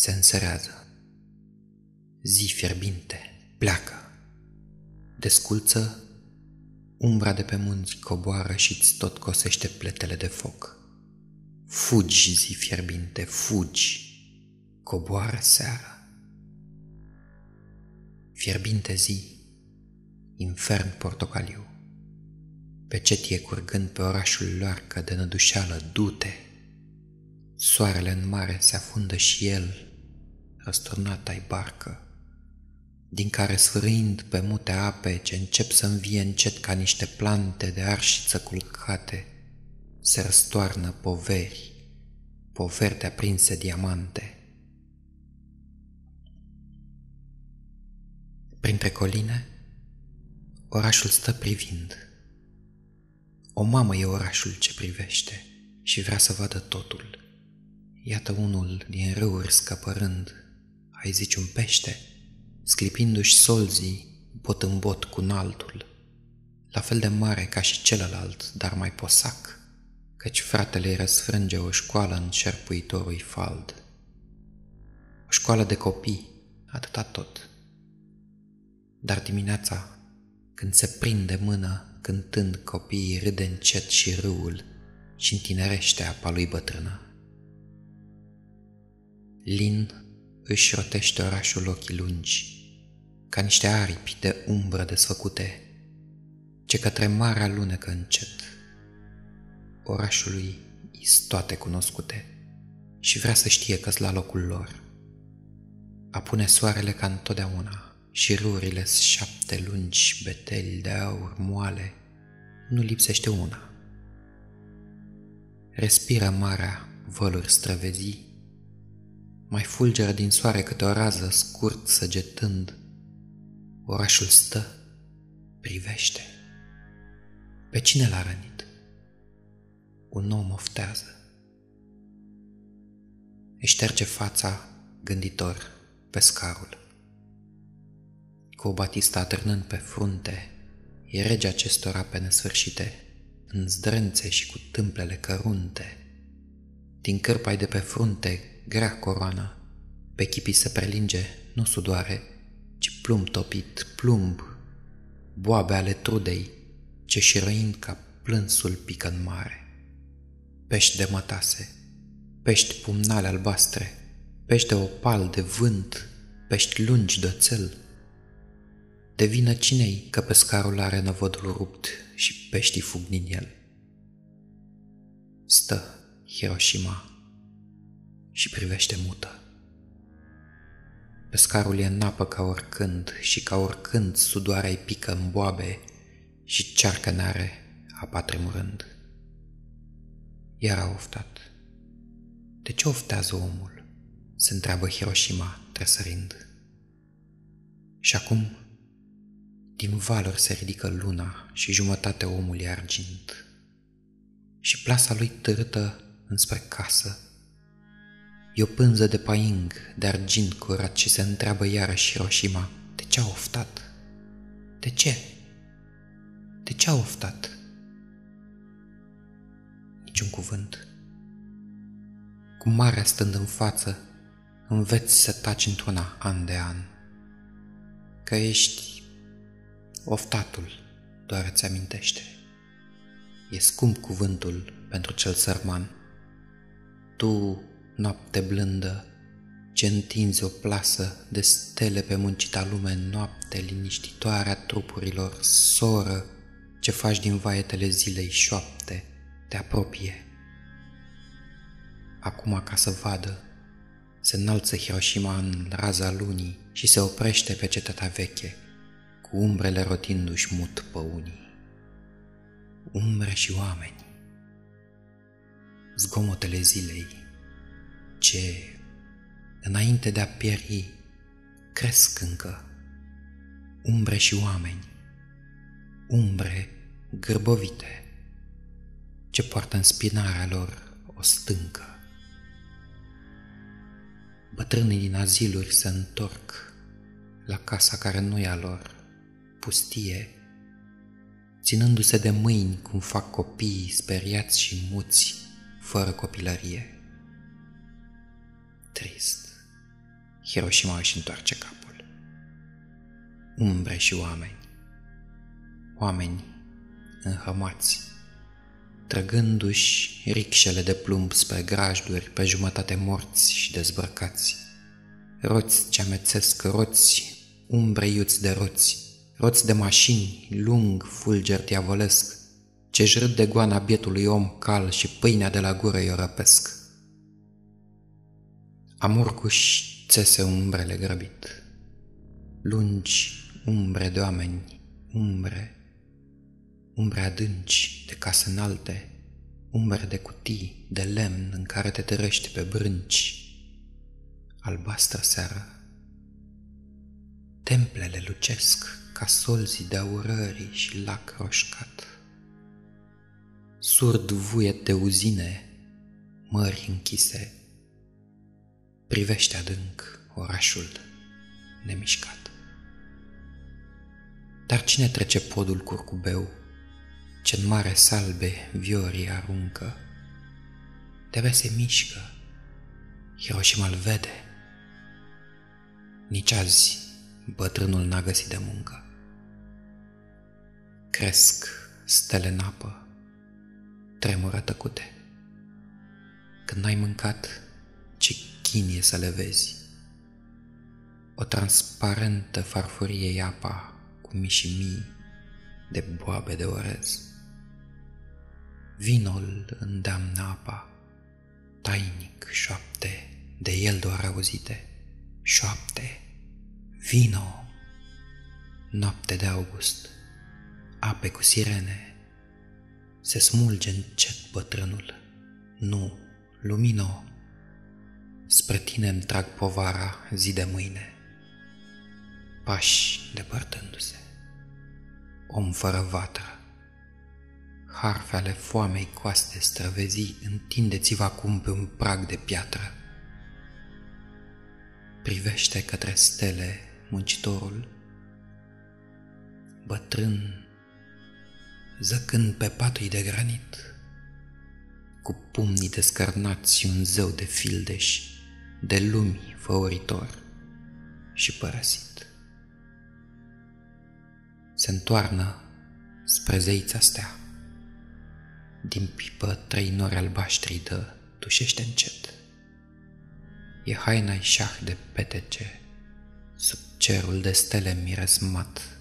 Se înserează. Zi fierbinte, pleacă. Desculță, umbra de pe munți coboară și-ți tot cosește pletele de foc. Fugi, zi fierbinte, fugi, coboară seara. Fierbinte zi, infern portocaliu, pe cetie curgând pe orașul loarcă de nădușeală, du-te! Soarele în mare se afundă și el, răsturnat ai barcă, din care sfârâind pe mute ape ce încep să învie încet ca niște plante de arșiță culcate, se răstoarnă poveri, poveri de aprinse diamante. Printre coline, orașul stă privind. O mamă e orașul ce privește și vrea să vadă totul. Iată unul din râuri scăpărând, ai zice un pește, sclipindu-și solzii bot în bot cu altul, la fel de mare ca și celălalt, dar mai posac, căci fratele îi răsfrânge o școală în șerpuitorului fald. O școală de copii, atâta tot. Dar dimineața, când se prinde mână, cântând copiii râde încet și râul și întinerește apa lui bătrână. Lin își rotește orașul ochii lungi, ca niște aripi de umbră desfăcute, ce către marea lunecă încet. Orașului is toate cunoscute și vrea să știe că la locul lor. Apune soarele ca întotdeauna și rurile șapte lungi beteli de aur moale, nu lipsește una. Respiră marea văluri străvezii, mai fulgeră din soare câte o rază scurt săgetând. Orașul stă, privește. Pe cine l-a rănit? Un om oftează. Își șterge fața, gânditor, pe scarul. Cu o batistă atârnând pe frunte, e rege acestora pe nesfârșite, în zdrențe și cu tâmplele cărunte. Din cârpai de pe frunte grea coroană, pe chipii se prelinge, nu sudoare, ci plumb topit, plumb, boabe ale trudei, ce șiroind ca plânsul pică în mare. Pești de mătase, pești pumnale albastre, pești de opal de vânt, pești lungi de oțel. De vină cinei că pescarul are năvodul rupt și peștii fug din el. Stă Hiroshima și privește mută. Pescarul e în apă ca oricând și ca oricând sudoarea îi pică în boabe și cearcă n-are apa tremurând. Iar a oftat. De ce oftează omul? Se întreabă Hiroshima tresărind. Și acum, din valuri se ridică luna și jumătate omul e argint. Și plasa lui târâtă înspre casă E o pânză de paing, de argint curat și se întreabă iarăși Hiroshima, de ce a oftat? De ce? De ce a oftat? Niciun cuvânt. Cu marea stând în față, înveți să taci într-una an de an. Că ești oftatul, doar îți amintește. E scump cuvântul pentru cel sărman. Tu noapte blândă, ce întinzi o plasă de stele pe muncita lume, noapte liniștitoare a trupurilor, soră, ce faci din vaetele zilei șoapte, te apropie. Acum ca să vadă, se înalță Hiroshima în raza lunii și se oprește pe cetatea veche, cu umbrele rotindu-și mut pe unii. Umbre și oameni, zgomotele zilei, ce, înainte de a pieri, cresc încă umbre și oameni, umbre gârbovite, ce poartă în spinarea lor o stâncă. Bătrânii din aziluri se întorc la casa care nu e a lor, pustie, ținându-se de mâini cum fac copiii speriați și muți, fără copilărie trist, Hiroshima își întoarce capul. Umbre și oameni. Oameni înhămați, trăgându-și ricșele de plumb spre grajduri pe jumătate morți și dezbrăcați. Roți ce amețesc roți, umbre iuți de roți, roți de mașini, lung, fulger diavolesc, ce-și râd de goana bietului om cal și pâinea de la gură i-o răpesc. Amurcuși țese umbrele grăbit, lungi umbre de oameni, umbre, umbre adânci de case înalte, umbre de cutii, de lemn în care te tărești pe brânci, albastră seară. Templele lucesc ca solzii de aurării și lac roșcat. Surd vuiet de uzine, mări închise, privește adânc orașul nemișcat. Dar cine trece podul curcubeu, ce în mare salbe viorii aruncă, de se mișcă, Hiroshima îl vede. Nici azi bătrânul n-a găsit de muncă. Cresc stele în apă, tremură tăcute. Când n-ai mâncat, ce chinie să le vezi. O transparentă farfurie e apa cu mii și mii de boabe de orez. Vinul îndeamnă apa, tainic șoapte, de el doar auzite, șoapte, vino, noapte de august, ape cu sirene, se smulge încet bătrânul, nu, lumino, spre tine îmi trag povara zi de mâine, pași depărtându-se, om fără vatră, harfe ale foamei coaste străvezi, întindeți-vă acum pe un prag de piatră. Privește către stele muncitorul, bătrân, zăcând pe patul de granit, cu pumnii descărnați și un zeu de fildeș, de lumi făuritor și părăsit. Se întoarnă spre zeița stea din pipă trei nori albaștri dă, tușește încet. E haina șah de petece, sub cerul de stele miresmat,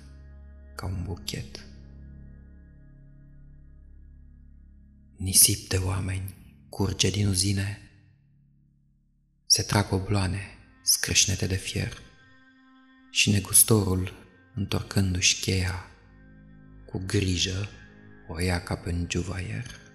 ca un buchet. Nisip de oameni curge din uzine, se trag obloane scrâșnete de fier și negustorul, întorcându-și cheia, cu grijă o ia ca pe un juvaier.